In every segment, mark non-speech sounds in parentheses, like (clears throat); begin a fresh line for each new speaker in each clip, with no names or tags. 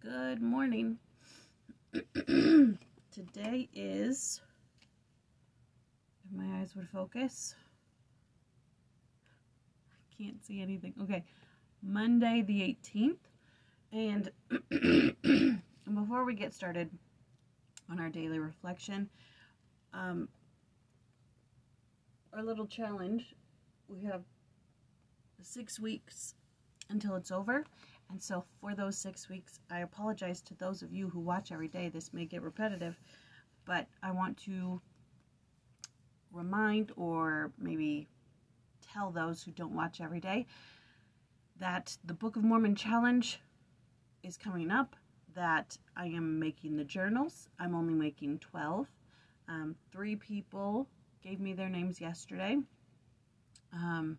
Good morning. (clears throat) Today is, if my eyes would focus, I can't see anything. Okay, Monday the 18th. (clears throat) And before we get started on our daily reflection, um, our little challenge, we have six weeks until it's over. And so, for those six weeks, I apologize to those of you who watch every day. This may get repetitive, but I want to remind or maybe tell those who don't watch every day that the Book of Mormon Challenge is coming up, that I am making the journals. I'm only making 12. Um, three people gave me their names yesterday um,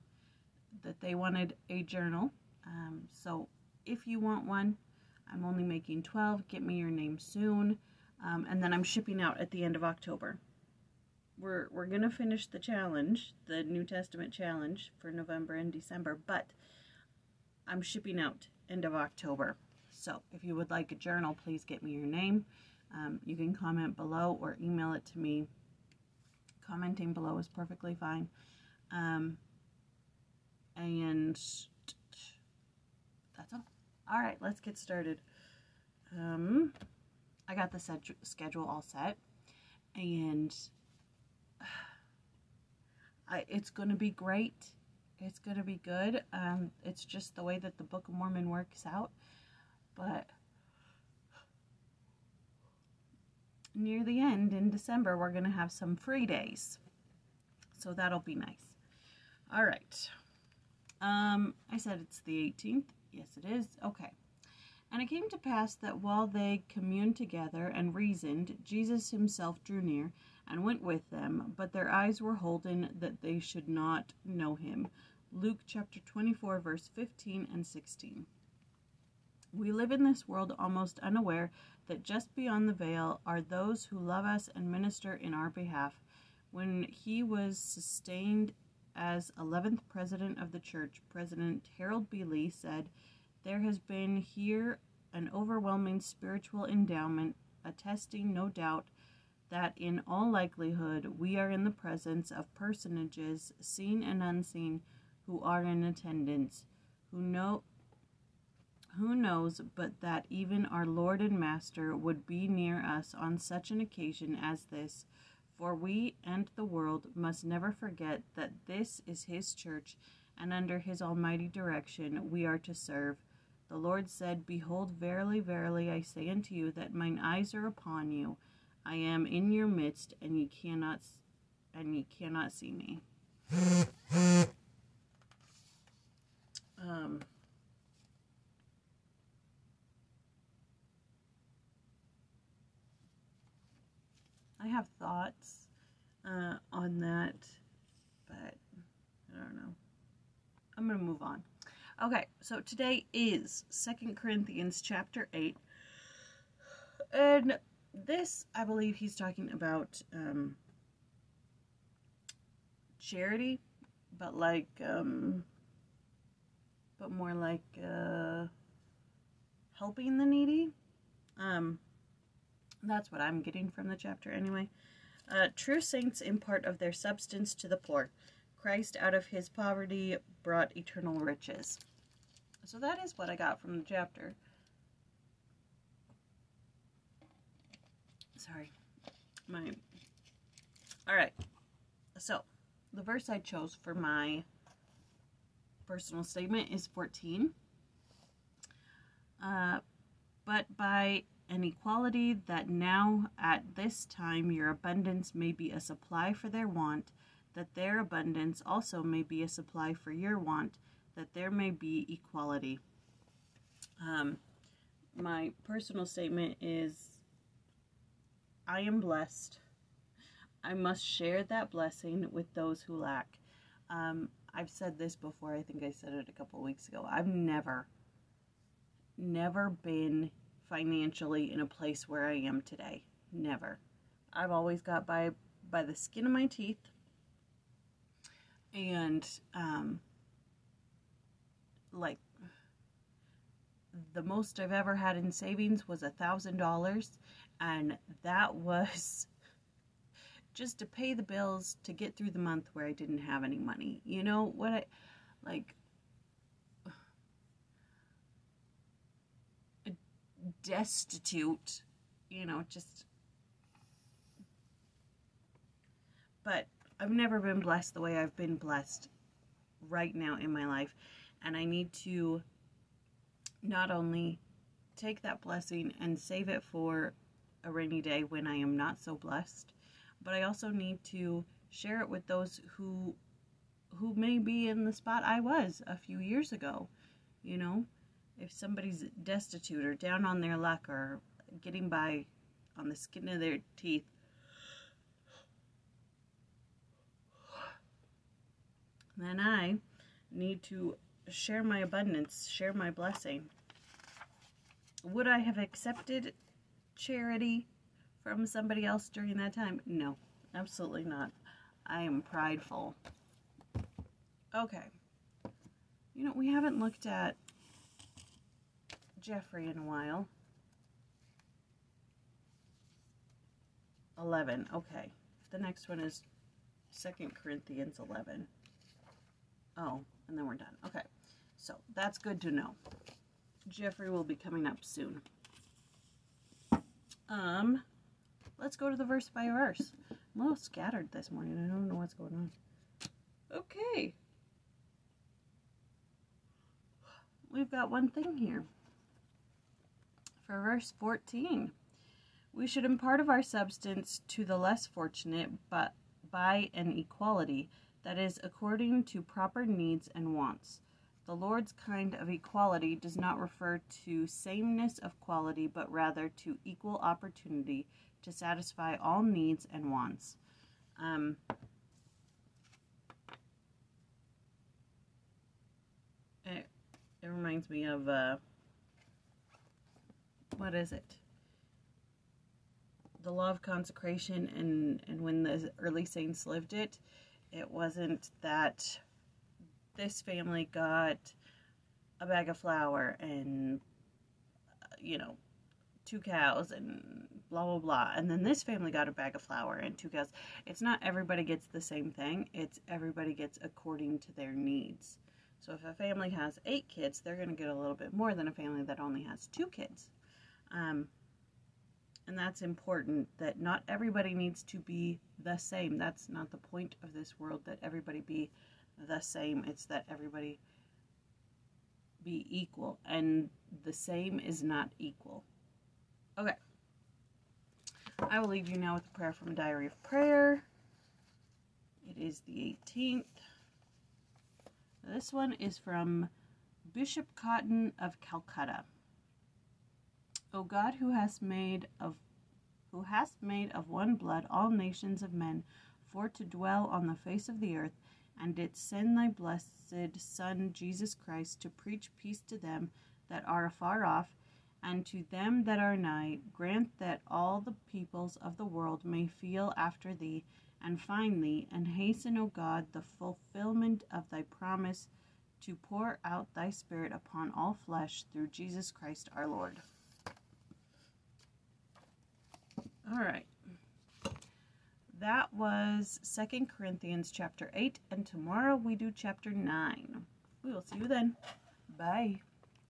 that they wanted a journal. Um, so if you want one. I'm only making 12. Get me your name soon. Um, and then I'm shipping out at the end of October. We're, we're going to finish the challenge, the New Testament challenge for November and December, but I'm shipping out end of October. So if you would like a journal, please get me your name. Um, you can comment below or email it to me. Commenting below is perfectly fine. Um, and that's all. All right, let's get started. Um, I got the schedule all set, and (sighs) I, it's going to be great. It's going to be good. Um, it's just the way that the Book of Mormon works out. But near the end in December, we're going to have some free days. So that'll be nice. All right. Um, I said it's the 18th. Yes, it is. Okay. And it came to pass that while they communed together and reasoned, Jesus himself drew near and went with them, but their eyes were holden that they should not know him. Luke chapter 24, verse 15 and 16. We live in this world almost unaware that just beyond the veil are those who love us and minister in our behalf. When he was sustained as 11th president of the church, President Harold B. Lee said, There has been here an overwhelming spiritual endowment, attesting, no doubt, that in all likelihood we are in the presence of personages, seen and unseen, who are in attendance, who know who knows but that even our Lord and Master would be near us on such an occasion as this, for we and the world must never forget that this is His church, and under His almighty direction we are to serve. The Lord said, Behold, verily, verily, I say unto you that mine eyes are upon you. I am in your midst, and ye cannot, and ye cannot see me. um. I have thoughts uh, on that, but I don't know. I'm going to move on. Okay, so today is Second Corinthians chapter 8. And this, I believe he's talking about um, charity, but like, um, but more like uh, helping the needy. Um, that's what I'm getting from the chapter anyway. Uh, true saints impart of their substance to the poor. Christ out of his poverty brought eternal riches. So that is what I got from the chapter. Sorry. My All right. So, the verse I chose for my personal statement is 14. Uh, but by an equality that now at this time your abundance may be a supply for their want, that their abundance also may be a supply for your want, that there may be equality. Um, my personal statement is I am blessed. I must share that blessing with those who lack. Um, I've said this before, I think I said it a couple weeks ago. I've never, never been financially in a place where I am today. Never. I've always got by by the skin of my teeth. And um like the most I've ever had in savings was a thousand dollars, and that was (laughs) just to pay the bills to get through the month where I didn't have any money. You know what I like destitute, you know, just but I've never been blessed the way I've been blessed right now in my life. And I need to not only take that blessing and save it for a rainy day when I am not so blessed, but I also need to share it with those who who may be in the spot I was a few years ago. You know, if somebody's destitute or down on their luck or getting by on the skin of their teeth, then I need to share my abundance, share my blessing. Would I have accepted charity from somebody else during that time? No, absolutely not. I am prideful. Okay. You know, we haven't looked at Jeffrey in a while. 11. Okay. The next one is Second Corinthians 11. Oh, and then we're done. Okay. So that's good to know. Jeffrey will be coming up soon. Um, let's go to the verse by verse. I'm a little scattered this morning. I don't know what's going on. Okay. We've got one thing here. For verse 14, we should impart of our substance to the less fortunate, but by an equality, that is, according to proper needs and wants the Lord's kind of equality does not refer to sameness of quality, but rather to equal opportunity to satisfy all needs and wants. Um, it, it reminds me of uh, what is it? The law of consecration, and, and when the early saints lived it, it wasn't that this family got a bag of flour and uh, you know two cows and blah blah blah. And then this family got a bag of flour and two cows. It's not everybody gets the same thing. It's everybody gets according to their needs. So if a family has eight kids they're going to get a little bit more than a family that only has two kids um, and that's important that not everybody needs to be the same that's not the point of this world that everybody be the same. It's that everybody be equal, and the same is not equal. Okay. I will leave you now with a prayer from diary of prayer. It is the 18th. This one is from Bishop Cotton of Calcutta. O God, who hast made of who hast made of one blood all nations of men for to dwell on the face of the earth, and didst send thy blessed Son, Jesus Christ, to preach peace to them that are afar off, and to them that are nigh, grant that all the peoples of the world may feel after thee, and find thee, and hasten, O God, the fulfillment of thy promise to pour out thy Spirit upon all flesh through Jesus Christ our Lord. All right that was Second Corinthians chapter 8, and tomorrow we do chapter 9. We will see you then. Bye.